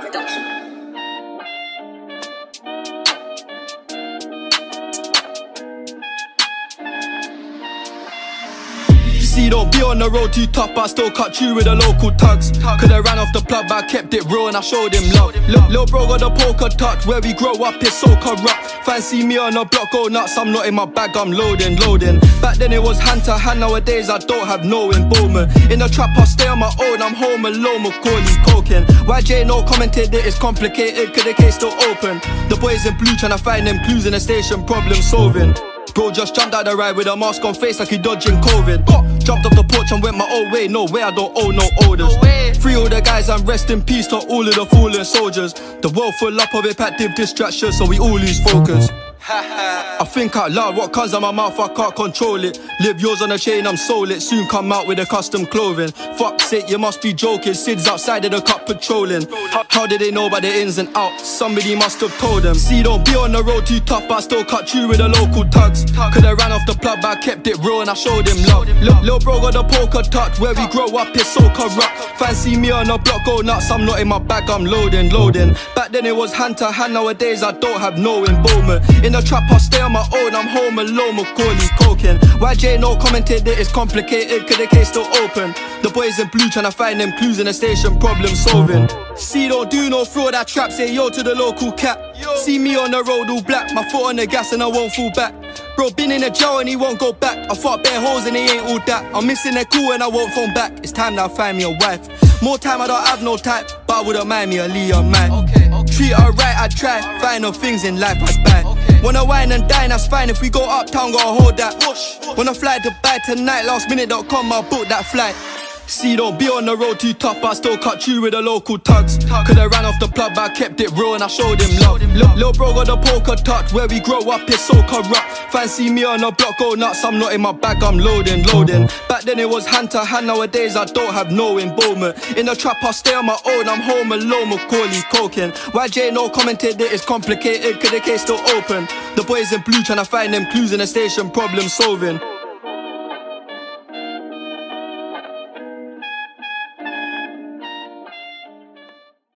Production. See, don't be on the road too tough, but I still cut you with the local tugs. Coulda ran off the plug, but I kept it real and I showed him love. Little bro got the poker touch, where we grow up is so corrupt. Fancy me on the block, go nuts, I'm not in my bag, I'm loading, loading. Back then it was hand to hand, nowadays I don't have no involvement. In the trap, I stay on my own, I'm home alone, Macaulay Culkin. YJ no commented that it's complicated, cause the case still open. The boys in blue trying to find them clues in the station, problem solving. Bro just jumped out the ride with a mask on face like he dodging COVID. Jumped off the porch and went my own way. No way, I don't owe no orders. Free all the guys and rest in peace to all of the fallen soldiers. The world full up of impactive distractions, so we all lose focus. I think out loud, what comes out my mouth, I can't control it. Live yours on a chain, I'm sold it. Soon come out with a custom clothing. Fuck sake, you must be joking. Sid's outside of the cup patrolling. How did they know about the ins and outs? Somebody must have told them. See, don't be on the road too tough, but I still cut you with the local tugs. Coulda ran off the plug, but I kept it real and I showed him love. Look, little bro got the poker touch, where we grow up is so corrupt. Fancy me on the block, go nuts, I'm not in my bag, I'm loading, loading. Back then it was hand to hand, nowadays I don't have no involvement. In the trap, I stay on my own, I'm home alone, Macaulay Culkin. YJ no commented that it's complicated, cause the case still open. The boys in blue trying to find them clues in the station, problem solving. See, don't do no fraud, that trap, say yo to the local cat. See me on the road all black, my foot on the gas and I won't fall back. Bro, been in the jail and he won't go back. I fought bare holes and he ain't all that. I'm missing a cool and I won't phone back. It's time now, find me a wife. More time, I don't have no type, but I wouldn't mind me a Leah man. Okay, try. Find no things in life I buy. Okay. Wanna wine and dine, that's fine. If we go uptown, gotta hold that. Wanna fly to Dubai tonight, lastminute.com, I'll book that flight. See, don't be on the road too tough, I still cut you with the local tugs. Coulda ran off the plug, but I kept it real and I showed him love. Little bro got the poker touch, where we grow up is so corrupt. Fancy me on the block, go nuts, I'm not in my bag, I'm loading, loading. Back then it was hand to hand, nowadays I don't have no involvement. In the trap, I stay on my own, I'm home alone, Macaulay Culkin. YJ no commented it's complicated, cause the case still open. The boys in blue trying to find them clues in the station, problem solving.